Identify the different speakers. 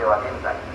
Speaker 1: 領は現在。